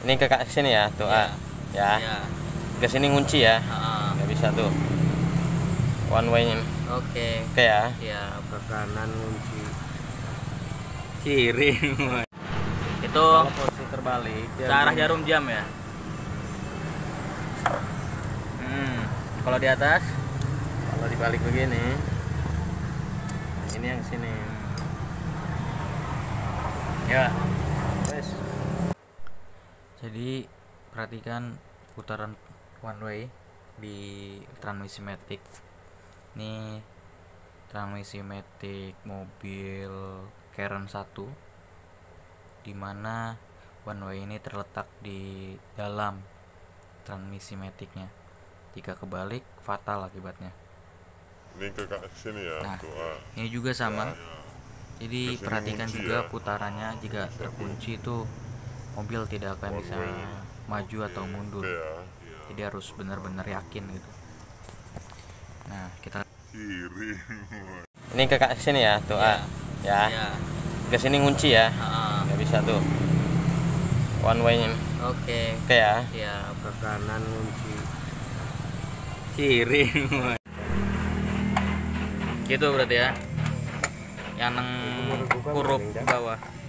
Ini ke sini ya, tuh Iya. A. Ya. Ya. Ke sini ngunci ya. Ah, Nggak bisa tuh. One way nya Oke. Oke ya. Ya. ke kanan kunci Kiri. Itu Kalau posisi terbalik searah begini. jarum jam ya. Hmm. Kalau di atas? Kalau dibalik begini. Ini yang sini. Ya. Jadi perhatikan putaran one way di transmisi matic. Ini transmisi matic mobil Karen 1 di mana one way ini terletak di dalam transmisi maticnya. Jika kebalik fatal akibatnya. Ini ke sini ya, Nah. tuh A. Ini juga sama. Jadi Ke sini perhatikan kunci juga ya. putarannya jika terkunci itu mobil tidak akan bisa maju atau mundur. Oke ya. Jadi harus benar-benar yakin gitu. Nah, kita Kiri. Ini ke sini ya, tuh A. Ya. ya. Ke sini ngunci ya. ah, Nggak bisa tuh. One way nya Oke. Oke ya. Ya, ke kanan kunci kiri. gitu berarti ya. Yang huruf bawah.